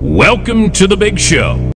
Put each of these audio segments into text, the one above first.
Welcome to the big show.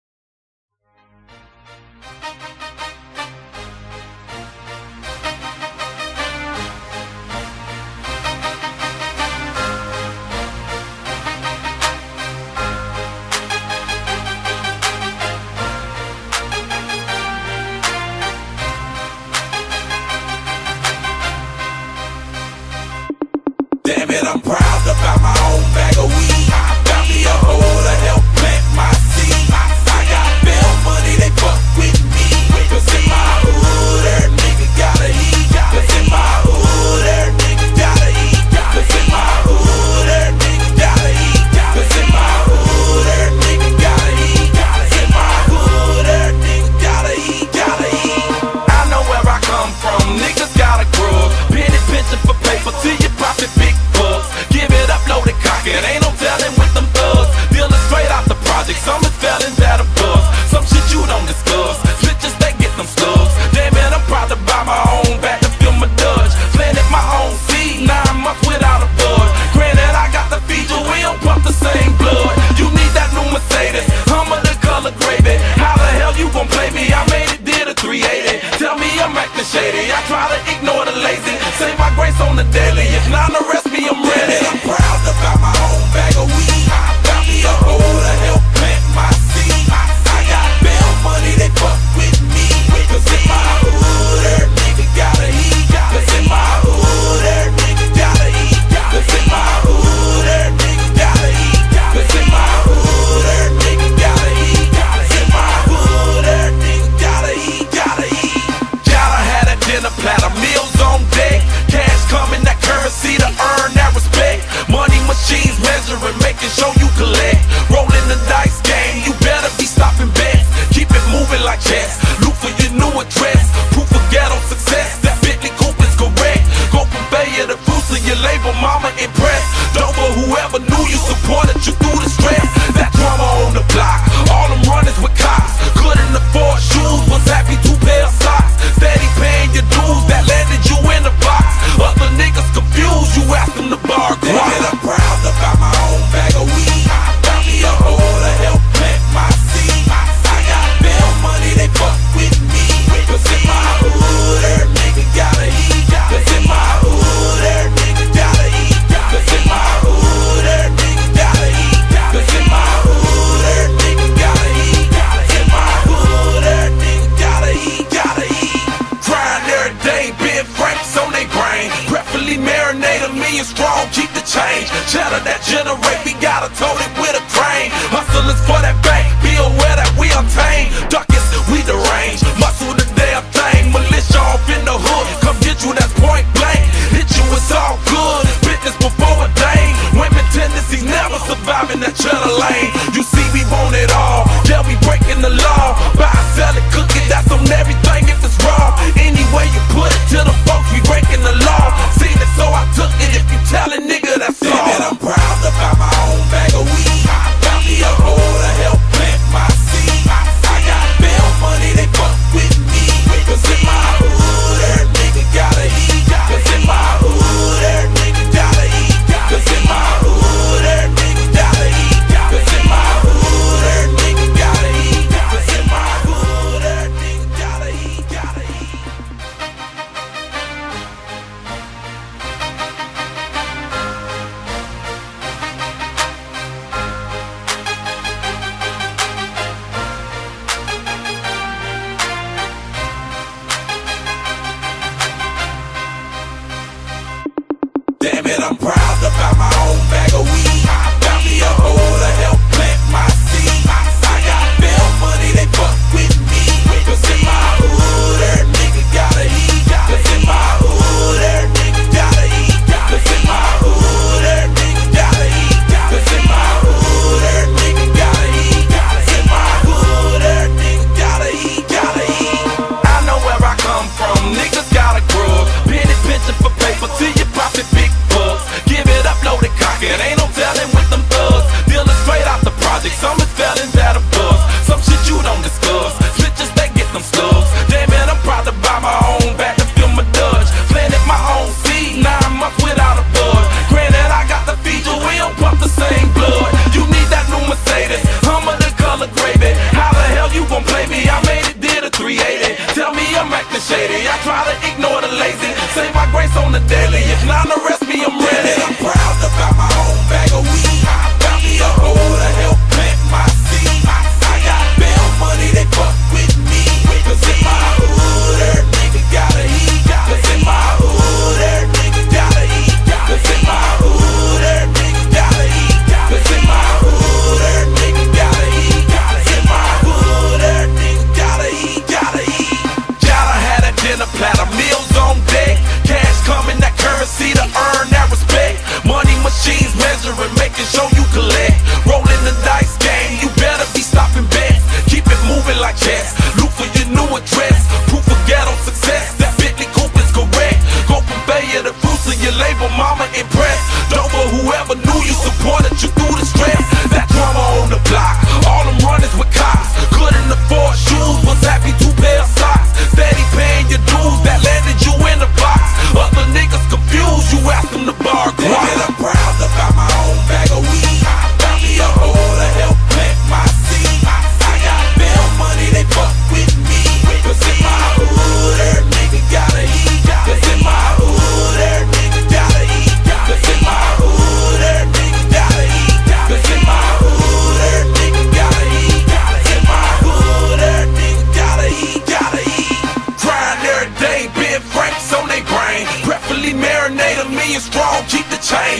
the same blood. You need that new Mercedes. Hummer the color gravy. How the hell you gon' play me? I made it did a 380. Tell me I'm acting shady. I try to ignore the lazy. Save my grace on the daily. If not arrest me, I'm ready. one that generate, we gotta tote it with a crane. Hustlers for that bank, be aware that we obtain. Darkest, we deranged, muscle the damn thing. Militia off in the hood, come get you, that's point blank. Hit you, it's all good, business before a day. Women tendencies never surviving that cheddar lane. I'm proud to buy my own bag of weed.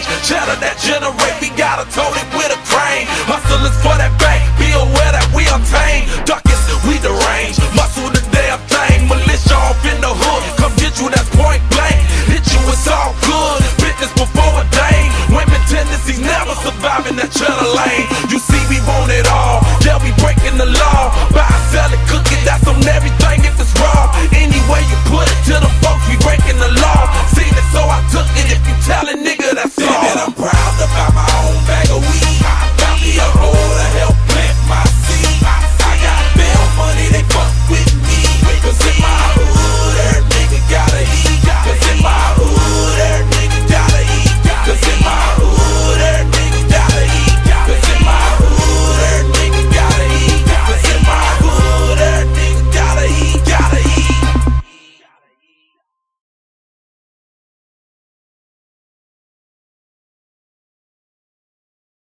change. Cheddar that generate, we gotta tote it with a crane. Hustlers for that bank, be aware that we untamed. Duckets, we deranged. Muscle the damn thing. Militia off in the hood, come get you, that's point blank. Hit you, it's all good. Business before a dame. Women tendencies never surviving that cheddar lane. You see, we want it all. Yeah, we breaking the law. Buy, sell it, cook it, that's on everything if it's raw. Any way you put it to the folks, we breaking the law. Seen it, so I took it. If you tell a nigga that's all.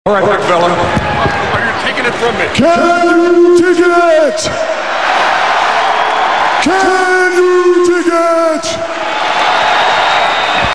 All right, big fella. Are you taking it from me? Can you take it? Can you take it?